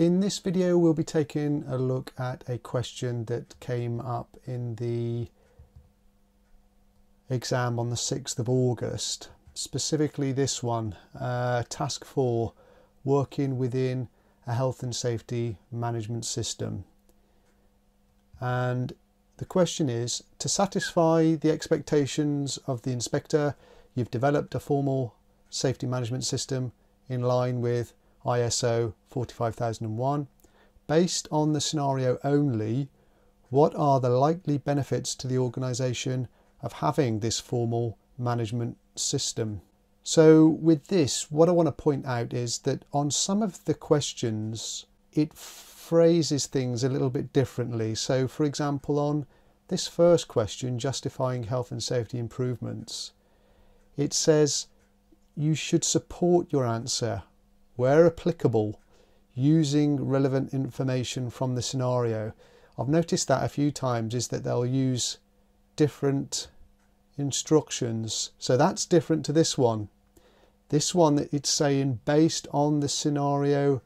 In this video we'll be taking a look at a question that came up in the exam on the 6th of August, specifically this one, uh, task 4, working within a health and safety management system. And the question is, to satisfy the expectations of the inspector, you've developed a formal safety management system in line with ISO 45001. Based on the scenario only, what are the likely benefits to the organisation of having this formal management system? So with this, what I want to point out is that on some of the questions, it phrases things a little bit differently. So for example, on this first question, justifying health and safety improvements, it says you should support your answer where applicable, using relevant information from the scenario. I've noticed that a few times is that they'll use different instructions. So that's different to this one. This one, it's saying based on the scenario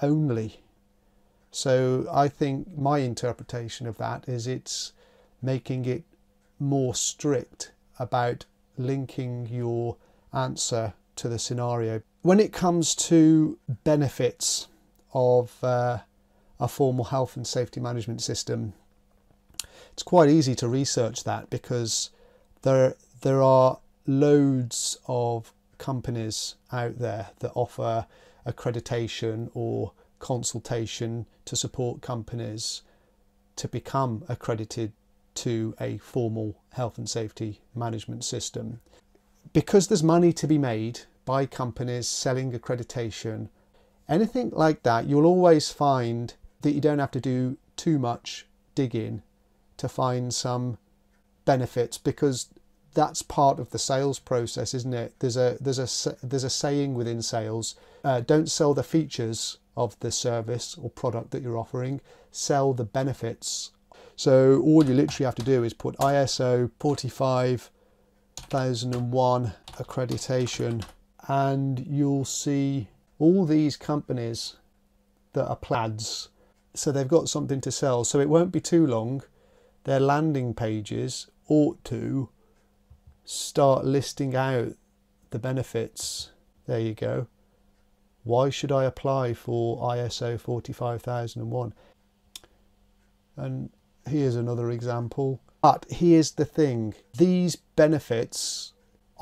only. So I think my interpretation of that is it's making it more strict about linking your answer to the scenario when it comes to benefits of uh, a formal health and safety management system, it's quite easy to research that because there there are loads of companies out there that offer accreditation or consultation to support companies to become accredited to a formal health and safety management system. Because there's money to be made by companies selling accreditation, anything like that, you'll always find that you don't have to do too much digging to find some benefits because that's part of the sales process, isn't it? There's a there's a there's a saying within sales: uh, don't sell the features of the service or product that you're offering, sell the benefits. So all you literally have to do is put ISO 45001 accreditation and you'll see all these companies that are plaids so they've got something to sell. So it won't be too long their landing pages ought to start listing out the benefits. There you go. Why should I apply for ISO 45001 and here's another example. But here's the thing. These benefits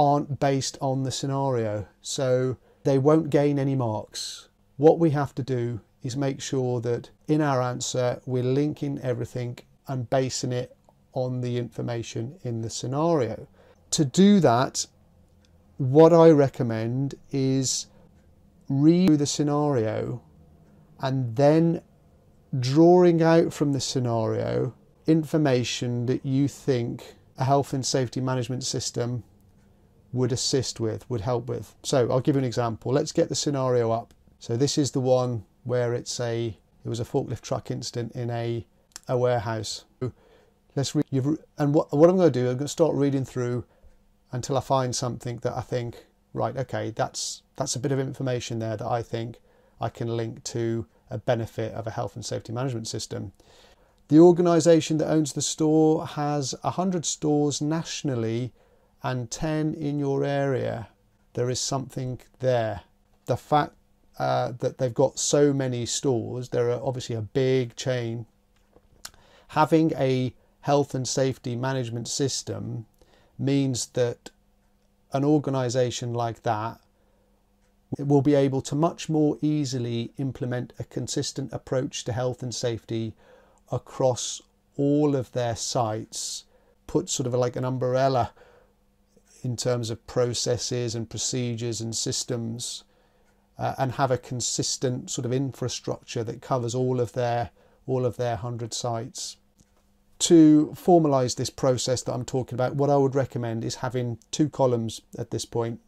aren't based on the scenario, so they won't gain any marks. What we have to do is make sure that in our answer we're linking everything and basing it on the information in the scenario. To do that, what I recommend is read the scenario and then drawing out from the scenario information that you think a health and safety management system would assist with, would help with. So I'll give you an example. Let's get the scenario up. So this is the one where it's a, it was a forklift truck incident in a, a warehouse. Let's read, and what, what I'm going to do, I'm going to start reading through until I find something that I think, right, okay, that's, that's a bit of information there that I think I can link to a benefit of a health and safety management system. The organisation that owns the store has 100 stores nationally and 10 in your area, there is something there. The fact uh, that they've got so many stores, they're obviously a big chain. Having a health and safety management system means that an organization like that will be able to much more easily implement a consistent approach to health and safety across all of their sites, put sort of like an umbrella in terms of processes and procedures and systems uh, and have a consistent sort of infrastructure that covers all of their all of their 100 sites. To formalize this process that I'm talking about what I would recommend is having two columns at this point.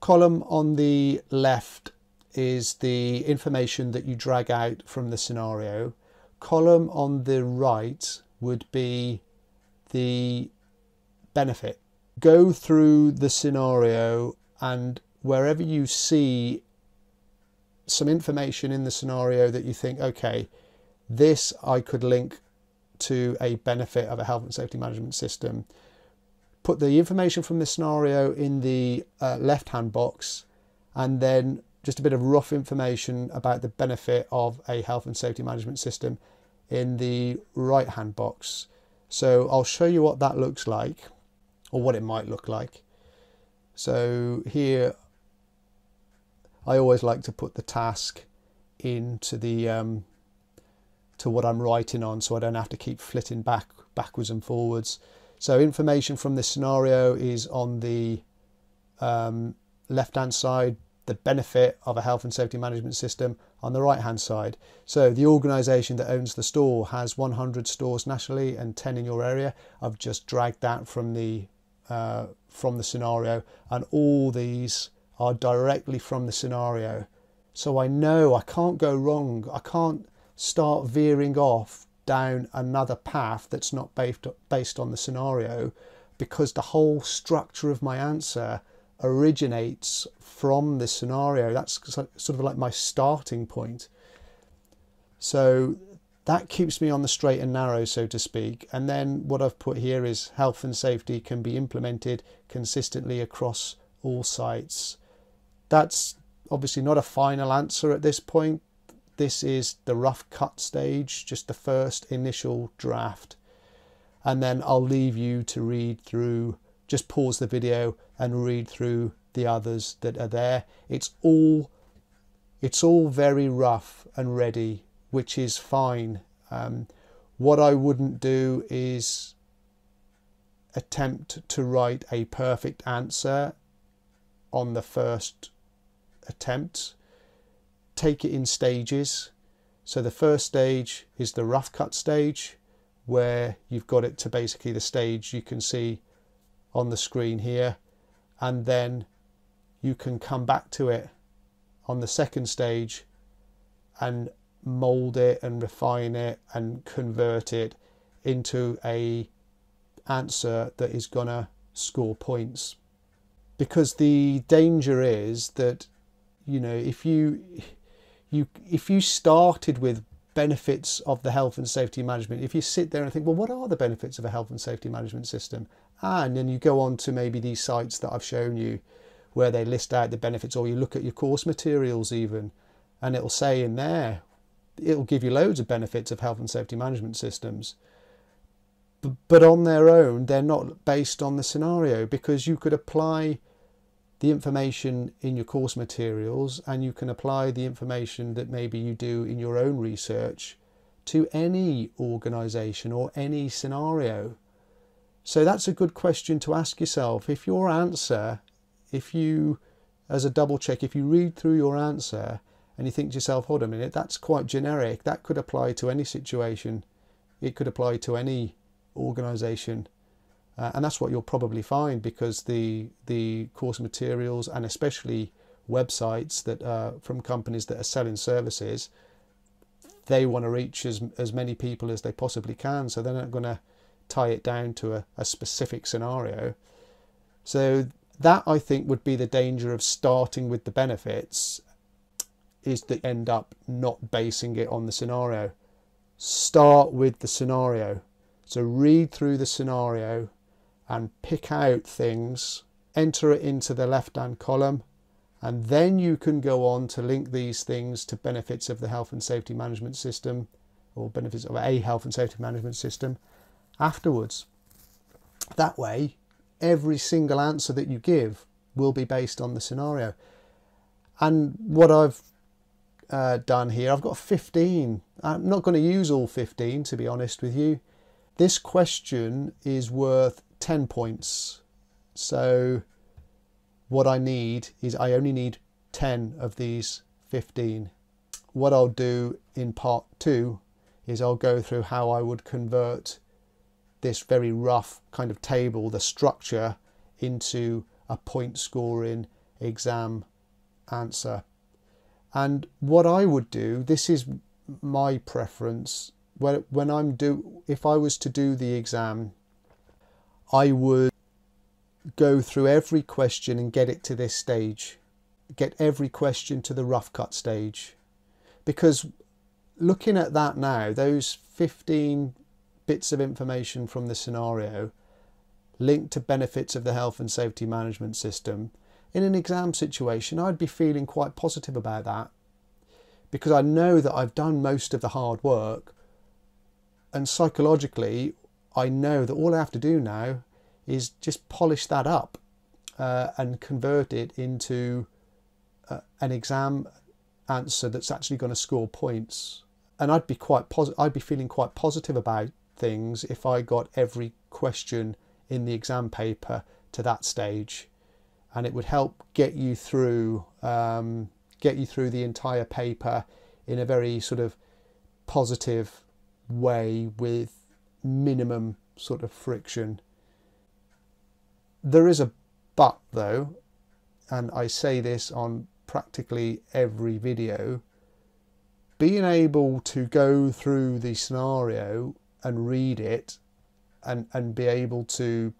Column on the left is the information that you drag out from the scenario. Column on the right would be the benefit go through the scenario and wherever you see some information in the scenario that you think, okay, this I could link to a benefit of a health and safety management system. Put the information from the scenario in the uh, left hand box and then just a bit of rough information about the benefit of a health and safety management system in the right hand box. So I'll show you what that looks like or what it might look like. So here I always like to put the task into the um, to what I'm writing on so I don't have to keep flitting back backwards and forwards. So information from this scenario is on the um, left hand side, the benefit of a health and safety management system on the right hand side. So the organisation that owns the store has 100 stores nationally and 10 in your area. I've just dragged that from the uh, from the scenario and all these are directly from the scenario. So I know I can't go wrong. I can't start veering off down another path that's not based, based on the scenario because the whole structure of my answer originates from the scenario. That's sort of like my starting point. So that keeps me on the straight and narrow, so to speak. And then what I've put here is health and safety can be implemented consistently across all sites. That's obviously not a final answer at this point. This is the rough cut stage, just the first initial draft. And then I'll leave you to read through, just pause the video and read through the others that are there. It's all, it's all very rough and ready, which is fine. Um, what I wouldn't do is attempt to write a perfect answer on the first attempt take it in stages. So the first stage is the rough cut stage where you've got it to basically the stage you can see on the screen here and then you can come back to it on the second stage and mold it and refine it and convert it into a answer that is gonna score points because the danger is that you know if you you if you started with benefits of the health and safety management, if you sit there and think, well, what are the benefits of a health and safety management system? Ah, and then you go on to maybe these sites that I've shown you where they list out the benefits, or you look at your course materials even, and it'll say in there, it'll give you loads of benefits of health and safety management systems. But on their own, they're not based on the scenario because you could apply the information in your course materials and you can apply the information that maybe you do in your own research to any organisation or any scenario. So that's a good question to ask yourself. If your answer, if you, as a double check, if you read through your answer and you think to yourself, hold a minute, that's quite generic, that could apply to any situation, it could apply to any organisation uh, and that's what you'll probably find because the the course materials and especially websites that are from companies that are selling services they want to reach as, as many people as they possibly can so they're not going to tie it down to a, a specific scenario. So that i think would be the danger of starting with the benefits is that end up not basing it on the scenario start with the scenario so read through the scenario and pick out things, enter it into the left hand column, and then you can go on to link these things to benefits of the health and safety management system or benefits of a health and safety management system afterwards. That way, every single answer that you give will be based on the scenario. And what I've uh, done here, I've got 15. I'm not going to use all 15 to be honest with you. This question is worth 10 points. So what I need is I only need 10 of these 15. What I'll do in part two is I'll go through how I would convert this very rough kind of table, the structure, into a point scoring exam answer. And what I would do, this is my preference, when, when I'm do, if I was to do the exam I would go through every question and get it to this stage. get every question to the rough cut stage. Because looking at that now, those 15 bits of information from the scenario linked to benefits of the health and safety management system, in an exam situation, I'd be feeling quite positive about that because I know that I've done most of the hard work. And psychologically, I know that all I have to do now is just polish that up uh, and convert it into uh, an exam answer that's actually going to score points. And I'd be quite positive. I'd be feeling quite positive about things if I got every question in the exam paper to that stage, and it would help get you through um, get you through the entire paper in a very sort of positive way with minimum sort of friction. There is a but though, and I say this on practically every video, being able to go through the scenario and read it and, and be able to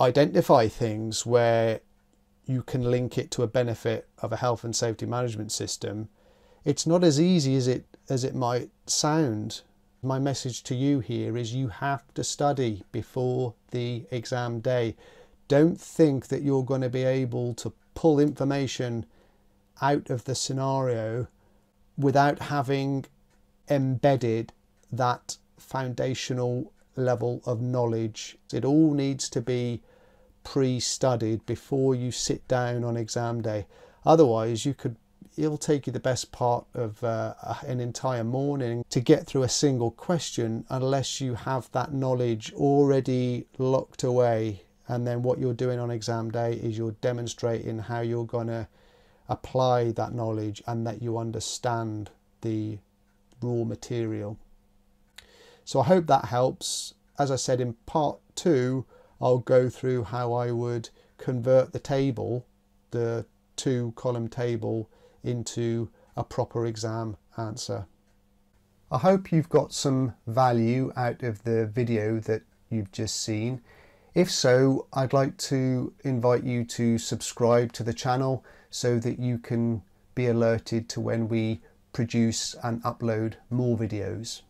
identify things where you can link it to a benefit of a health and safety management system, it's not as easy as it as it might sound. My message to you here is you have to study before the exam day. Don't think that you're going to be able to pull information out of the scenario without having embedded that foundational level of knowledge. It all needs to be pre studied before you sit down on exam day. Otherwise, you could it'll take you the best part of uh, an entire morning to get through a single question unless you have that knowledge already locked away and then what you're doing on exam day is you're demonstrating how you're going to apply that knowledge and that you understand the raw material so I hope that helps. As I said in part two, I'll go through how I would convert the table, the two column table, into a proper exam answer. I hope you've got some value out of the video that you've just seen. If so, I'd like to invite you to subscribe to the channel so that you can be alerted to when we produce and upload more videos.